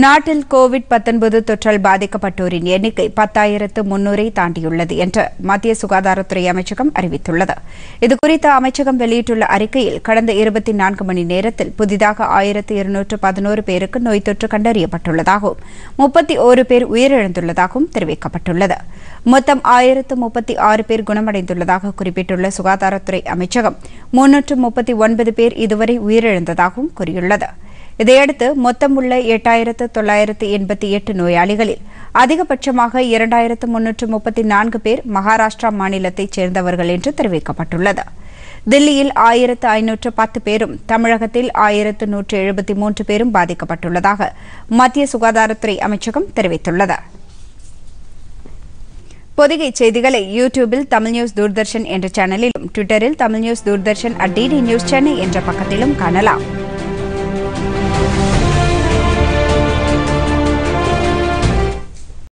நாட்டில் கோவிட் 19 தொற்றால் பாதிக்கப்பட்டோரின் எண்ணிக்கை பத்தாயிரத்து முன்னூரை தாண்டியுள்ளது என்று மத்திய சுகாதாரத்துறை அமைச்சகம் அறிவித்துள்ளது. இதுகுறித்து அமைச்சகம் வெளியிட்டுள்ள அறிக்கையில் கடந்த இருபத்தி நான்கு மணி நேரத்தில் புதிதாக ஆயிரத்து இருநூற்று பதினோரு பேருக்கு நோய் தொற்று கண்டறியப்பட்டுள்ளதாகவும் முப்பத்தி ஒரு பேர் உயிரிழந்துள்ளதாகவும் தெரிவிக்கப்பட்டுள்ளது. மொத்தம் ஆயிரத்து முப்பத்தி ஆறு பேர் குணமடைந்துள்ளதாக குறிப்பிட்டுள்ள சுகாதாரத்துறை அமைச்சகம் முன்னூற்று முப்பத்தி ஒன்பது பேர் இதுவரை உயிரிழந்ததாகவும் கூறியுள்ளது. இதையடுத்து மொத்தம் உள்ள எட்டாயிரத்து தொள்ளாயிரத்து எண்பத்தி எட்டு நோயாளிகளில் அதிகபட்சமாக இரண்டாயிரத்து முன்னூற்று முப்பத்தி நான்கு பேர் மகாராஷ்டிரா மாநிலத்தைச் சேர்ந்தவர்கள் என்று தெரிவிக்கப்பட்டுள்ளது. தில்லியில் ஆயிரத்து ஐநூற்று பத்து பேரும் தமிழகத்தில் ஆயிரத்து நூற்று எழுபத்தி மூன்று பேரும் பாதிக்கப்பட்டுள்ளதாக மத்திய சுகாதாரத்துறை அமைச்சகம் தெரிவித்துள்ளது. பொதிகை செய்திகளை யூடியூபில் தமிழ் நியூஸ் தூர்தர்ஷன் என்ற சேனலிலும் ட்விட்டரில் Tamil news Doordarshan at DD news Chennai என்ற பக்கத்திலும் காணலாம். Thank you.